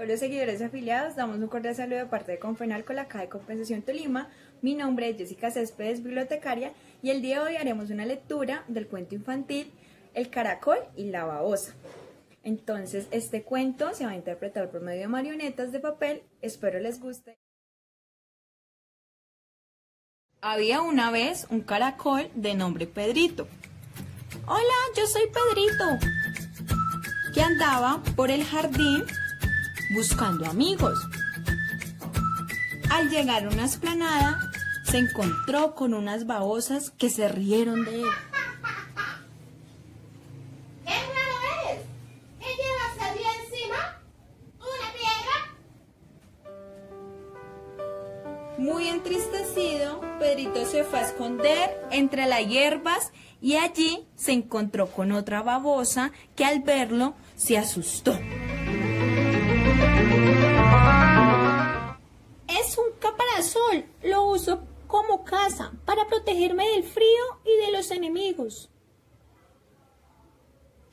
todos los seguidores afiliados, damos un cordial saludo de parte de Confenal con la Caja de Compensación Tolima. Mi nombre es Jessica Céspedes, bibliotecaria, y el día de hoy haremos una lectura del cuento infantil El caracol y la babosa. Entonces, este cuento se va a interpretar por medio de marionetas de papel. Espero les guste. Había una vez un caracol de nombre Pedrito. Hola, yo soy Pedrito, que andaba por el jardín buscando amigos. Al llegar a una esplanada, se encontró con unas babosas que se rieron de él. ¿Qué raro eres? ¿Qué llevas allí encima? ¿Una piedra? Muy entristecido, Pedrito se fue a esconder entre las hierbas y allí se encontró con otra babosa que al verlo se asustó. Es un caparazón. Lo uso como casa para protegerme del frío y de los enemigos.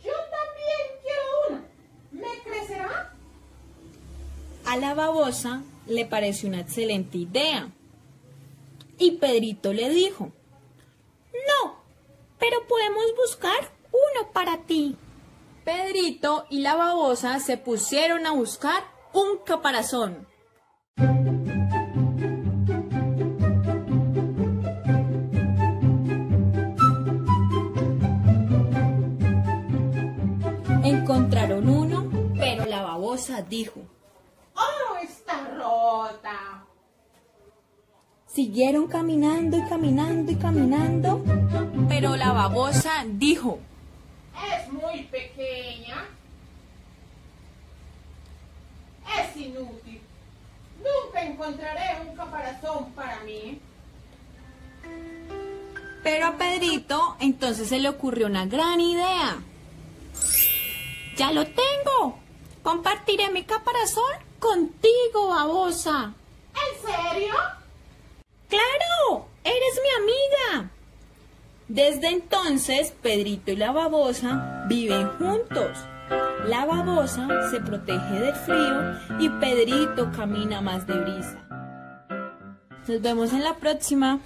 Yo también quiero una. ¿Me crecerá? A la babosa le pareció una excelente idea. Y Pedrito le dijo, No, pero podemos buscar uno para ti. Pedrito y la babosa se pusieron a buscar un caparazón. Encontraron uno, pero la babosa dijo. ¡Oh, está rota! Siguieron caminando y caminando y caminando, pero la babosa dijo. Es muy pequeña. Es inútil. Nunca encontraré un caparazón para mí. Pero a Pedrito entonces se le ocurrió una gran idea. Ya lo tengo. Compartiré mi caparazón contigo, babosa. ¿En serio? ¡Claro! Desde entonces, Pedrito y la babosa viven juntos. La babosa se protege del frío y Pedrito camina más de brisa. Nos vemos en la próxima.